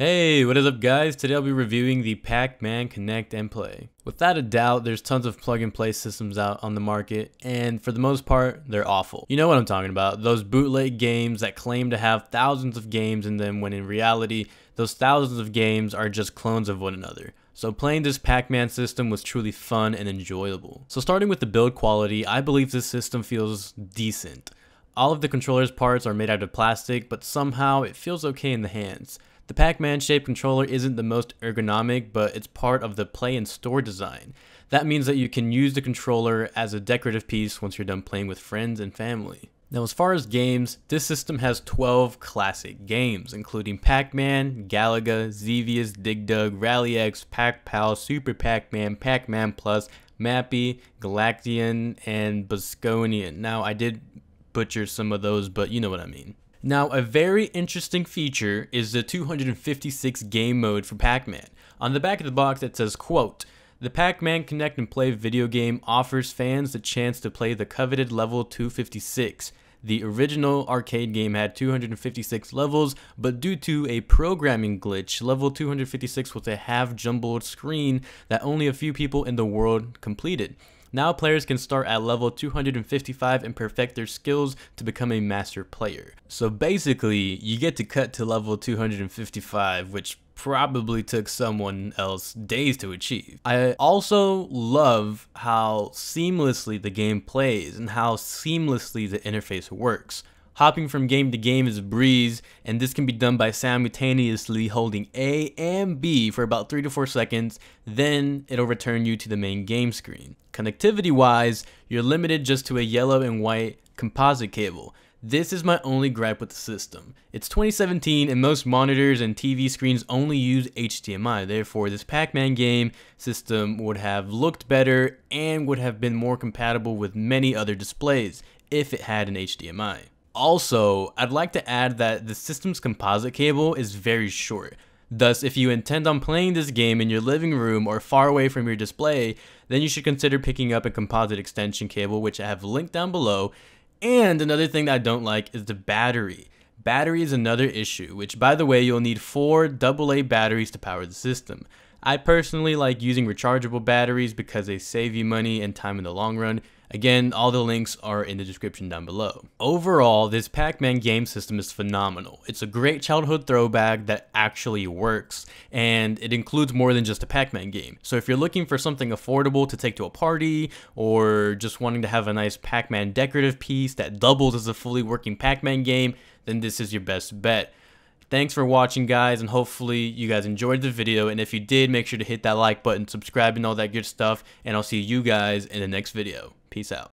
Hey, what is up guys? Today I'll be reviewing the Pac-Man Connect and Play. Without a doubt, there's tons of plug-and-play systems out on the market, and for the most part, they're awful. You know what I'm talking about, those bootleg games that claim to have thousands of games in them when in reality, those thousands of games are just clones of one another. So playing this Pac-Man system was truly fun and enjoyable. So starting with the build quality, I believe this system feels decent. All of the controller's parts are made out of plastic, but somehow it feels okay in the hands. The Pac-Man shaped controller isn't the most ergonomic, but it's part of the play and store design. That means that you can use the controller as a decorative piece once you're done playing with friends and family. Now as far as games, this system has 12 classic games, including Pac-Man, Galaga, Xevious, Dig Dug, Rally X, Pac-Pal, Super Pac-Man, Pac-Man Plus, Mappy, Galaxian, and Bosconian. Now I did butcher some of those, but you know what I mean. Now, a very interesting feature is the 256 game mode for Pac-Man. On the back of the box it says, quote, the Pac-Man Connect and Play video game offers fans the chance to play the coveted level 256. The original arcade game had 256 levels, but due to a programming glitch, level 256 was a half jumbled screen that only a few people in the world completed. Now players can start at level 255 and perfect their skills to become a master player. So basically, you get to cut to level 255, which probably took someone else days to achieve. I also love how seamlessly the game plays and how seamlessly the interface works. Hopping from game to game is a breeze, and this can be done by simultaneously holding A and B for about 3 to 4 seconds, then it'll return you to the main game screen. Connectivity wise, you're limited just to a yellow and white composite cable. This is my only gripe with the system. It's 2017 and most monitors and TV screens only use HDMI, therefore this Pac-Man game system would have looked better and would have been more compatible with many other displays if it had an HDMI. Also, I'd like to add that the system's composite cable is very short. Thus, if you intend on playing this game in your living room or far away from your display, then you should consider picking up a composite extension cable which I have linked down below. And another thing that I don't like is the battery. Battery is another issue, which by the way, you'll need four AA batteries to power the system. I personally like using rechargeable batteries because they save you money and time in the long run. Again, all the links are in the description down below. Overall, this Pac-Man game system is phenomenal. It's a great childhood throwback that actually works, and it includes more than just a Pac-Man game. So if you're looking for something affordable to take to a party, or just wanting to have a nice Pac-Man decorative piece that doubles as a fully working Pac-Man game, then this is your best bet. Thanks for watching guys and hopefully you guys enjoyed the video and if you did make sure to hit that like button, subscribe and all that good stuff and I'll see you guys in the next video. Peace out.